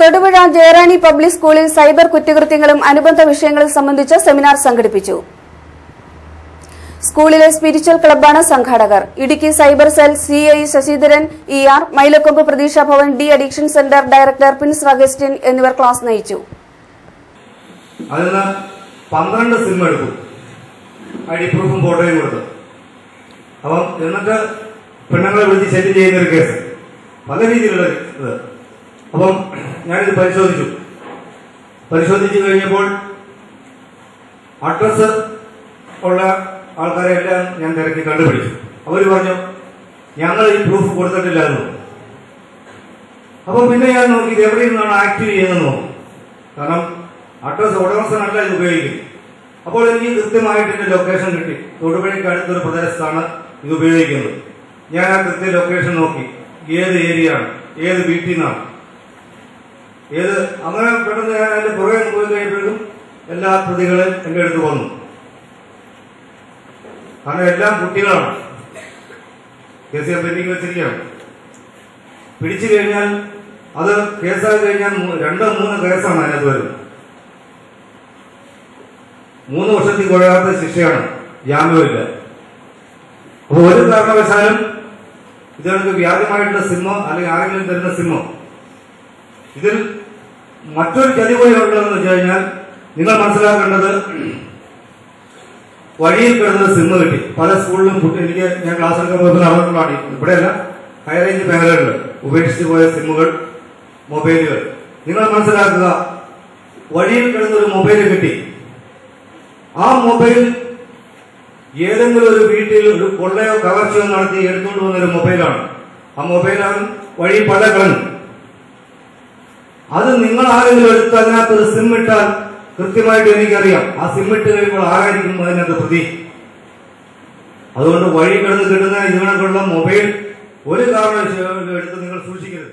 Thodupuzha Jayarani public സ്കൂളിൽ cyber കുറ്റകൃത്യങ്ങളും അനുബന്ധ വിഷയങ്ങളും സംബന്ധിച്ച് സെമിനാർ സംഘടിപ്പിച്ചു. സ്കൂളിലെ സ്പിരിച്വൽ ക്ലബ്ബാണ് സംഘാടകർ. Idukki cyber cell C I Sasidharan E R Mylakkombu Pratheeksha Bhavan deaddiction centre director Prince Augustine എന്നിവർ ക്ലാസ് നയിച്ചു. എടുത്തു ഐ എന്നിട്ട് പെണ്ണുങ്ങളെ വിളിച്ച് ശല്യം ചെയ്യുന്ന ഒരു കേസ് പല രീതിയിലുള്ള അപ്പം ഞാനിത് പരിശോധിച്ചു. പരിശോധിച്ചു കഴിഞ്ഞപ്പോൾ അഡ്രസ് ഉള്ള ആൾക്കാരെ എല്ലാം ഞാൻ തിരക്കി കണ്ടുപിടിച്ചു. അവർ പറഞ്ഞു ഞങ്ങൾ ഈ പ്രൂഫ് കൊടുത്തിട്ടില്ലായിരുന്നു. അപ്പം പിന്നെ ഞാൻ നോക്കി ഇത് എവിടെ നിന്നാണ് ആക്റ്റീവ് ചെയ്യുന്നത് നോക്കും. കാരണം അഡ്രസ് ഉടമസ്ഥനല്ല ഇത് ഉപയോഗിക്കും അപ്പോൾ എനിക്ക് കൃത്യമായിട്ട് എന്റെ ലൊക്കേഷൻ കിട്ടി. തൊടുപുഴയ്ക്ക് അടുത്തൊരു പ്രദേശത്താണ് ഇത് ഉപയോഗിക്കുന്നത്. ഞാൻ ആ കൃത്യ ലൊക്കേഷൻ നോക്കി. ഏത് ഏരിയ ആണ്? ഏത് വീട്ടിൽ നിന്നാണ് ഏത് അങ്ങനെ പെട്ടെന്ന് ഞാൻ അതിന്റെ പുറകെ പോയി കഴിയുമ്പോഴും എല്ലാ പ്രതികളും എന്റെ അടുത്ത് വന്നു കാരണം എല്ലാം കുട്ടികളാണ്. കേസ് ഞാൻ പെൻഡിങ് വെച്ചിരിക്കുകയാണ്. പിടിച്ചു കഴിഞ്ഞാൽ അത് കേസായി കഴിഞ്ഞാൽ രണ്ടോ മൂന്നോ കേസാണ് അതിനകത്ത് വരുന്നത്. മൂന്ന് വർഷത്തിൽ കുറയാത്ത ശിക്ഷയാണ് ജാമ്യമില്ല അപ്പൊ ഒരു കാരണവശാലും ഇത് കണക്ക് വ്യാജമായിട്ടുള്ള സിമ്മോ അല്ലെങ്കിൽ ആരെങ്കിലും തരുന്ന സിമ്മോ ഇതിൽ മറ്റൊരു ചതി കൂടി ഉള്ളതെന്ന് വെച്ച് കഴിഞ്ഞാൽ നിങ്ങൾ മനസ്സിലാക്കേണ്ടത് വഴിയിൽ കിടന്നത് സിമ്മ് കിട്ടി. പല സ്കൂളിലും എനിക്ക് ഞാൻ ക്ലാസ് എടുക്കാൻ പോയപ്പോൾ നടന്നിട്ടുള്ളതാണ് ഇവിടെയല്ല ഹൈറേഞ്ച് മേഖലകളിൽ ഉപേക്ഷിച്ചു പോയ സിമ്മുകൾ മൊബൈലുകൾ. നിങ്ങൾ മനസ്സിലാക്കുക വഴിയിൽ കിടന്ന ഒരു മൊബൈൽ കിട്ടി. ആ മൊബൈൽ ഏതെങ്കിലും ഒരു വീട്ടിൽ ഒരു കൊള്ളയോ കവർച്ചയോ നടത്തി എടുത്തുകൊണ്ട് പോകുന്ന ഒരു മൊബൈലാണ്. ആ മൊബൈലാണ് വഴി പല കളഞ്ഞു അത് നിങ്ങൾ ആരെങ്കിലും എടുത്ത് അതിനകത്ത് ഒരു സിം ഇട്ടാൽ കൃത്യമായിട്ട് എനിക്കറിയാം. ആ സിം ഇട്ട് കഴിയുമ്പോൾ ആരായിരിക്കും അതിനകത്ത് പ്രതി? അതുകൊണ്ട് വഴി കിടന്ന് കിട്ടുന്ന ഇതിനൊക്കെയുള്ള മൊബൈൽ ഒരു കാരണവശാലും എടുത്ത് നിങ്ങൾ സൂക്ഷിക്കരുത്.